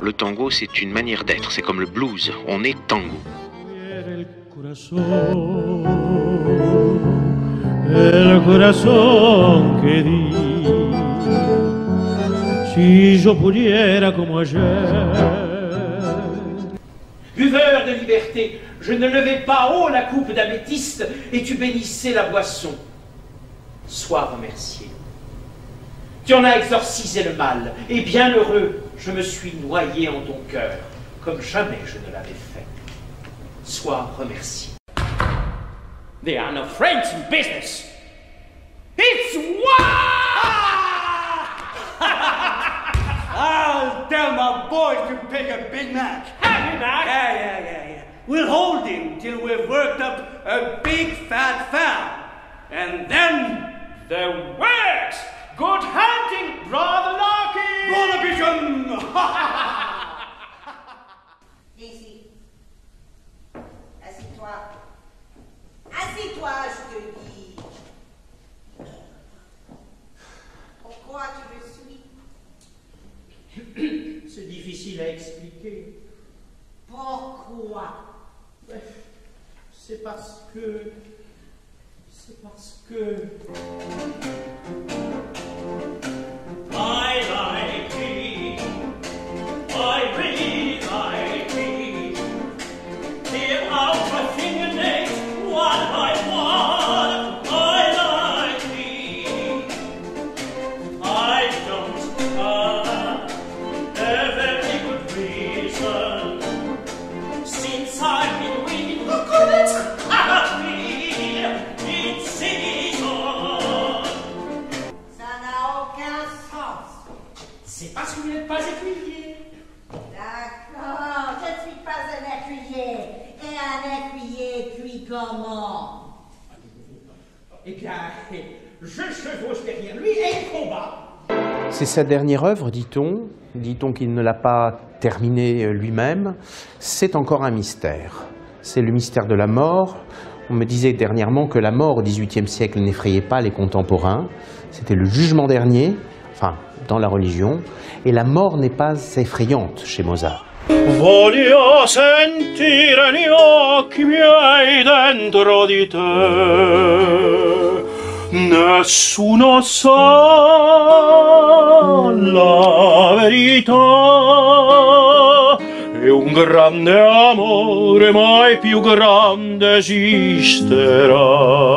Le tango, c'est une manière d'être, c'est comme le blues, on est tango. el corazón, el corazón que di. Si yo pudiera como ayer. Buveur de liberté, je ne levais pas haut la coupe d'améthyste et tu bénissais la boisson. Sois remercié. Tu en as exorcisé le mal, et bien heureux, je me suis noyé en ton cœur, comme jamais je ne l'avais fait. Sois remercié. There are no friends in business. It's I'll tell my boys to pick a Big Mac. Happy Mac? Yeah, yeah, yeah, yeah. We'll hold him till we've worked up a big fat fan. And then The works! Good hunting, brother Larkin! Prohibition! Ici. Assis-toi. Assis-toi, je te dis. Pourquoi tu me suis? C'est difficile à expliquer. Pourquoi? C'est parce que. C'est parce que. C'est parce que vous n'êtes pas écuyer. D'accord, je ne suis pas un écuyer. Et un écuyer cuit comment? Eh bien, je chevauche derrière lui et il combat. C'est sa dernière œuvre, dit-on. Dit-on qu'il ne l'a pas terminée euh, lui-même. C'est encore un mystère. C'est le mystère de la mort. On me disait dernièrement que la mort au XVIIIe siècle n'effrayait pas les contemporains. C'était le jugement dernier, enfin, dans la religion. Et la mort n'est pas effrayante chez Mozart. Voglio sentire gli occhi miei dentro di te. Nessuno sa la verità. E un grande amore mai più grande esisterà.